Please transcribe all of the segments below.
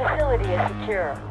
Facility is secure.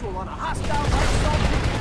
visual on a hostile assault.